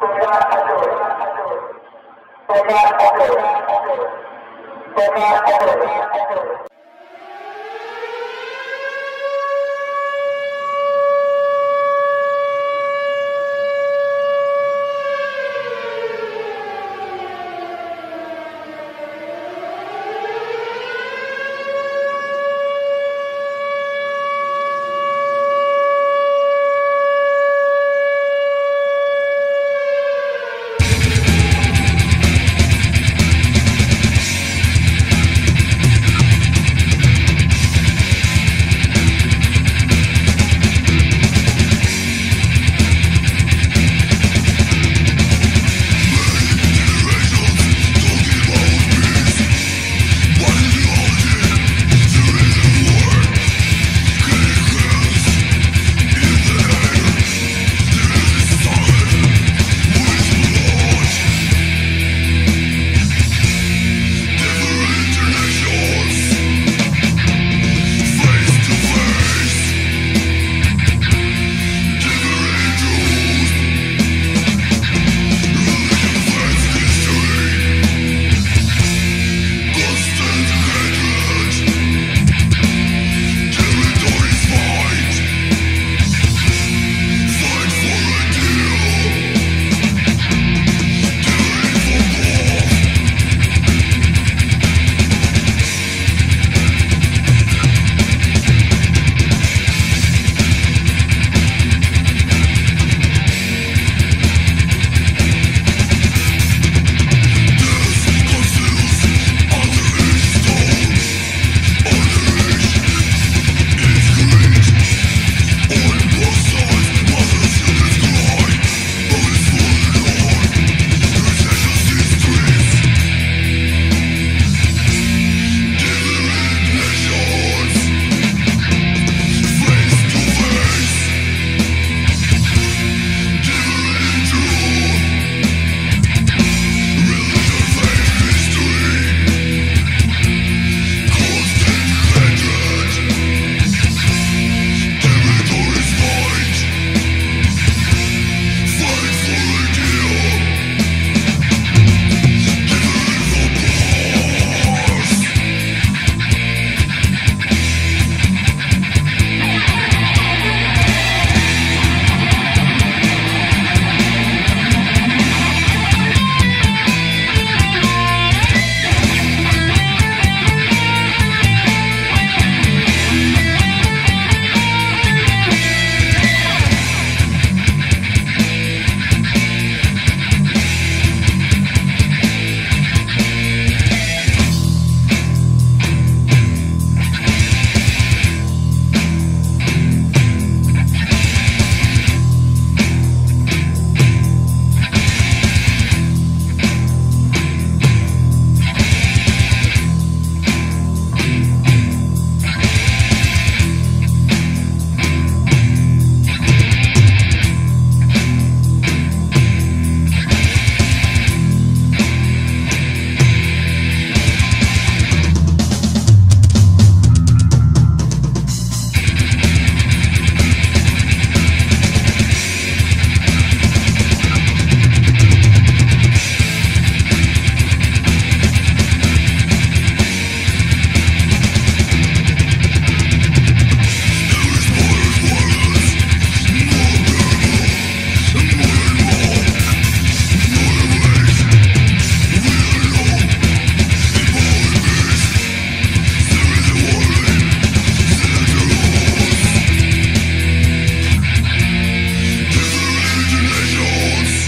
¡Gracias a todos! Emotions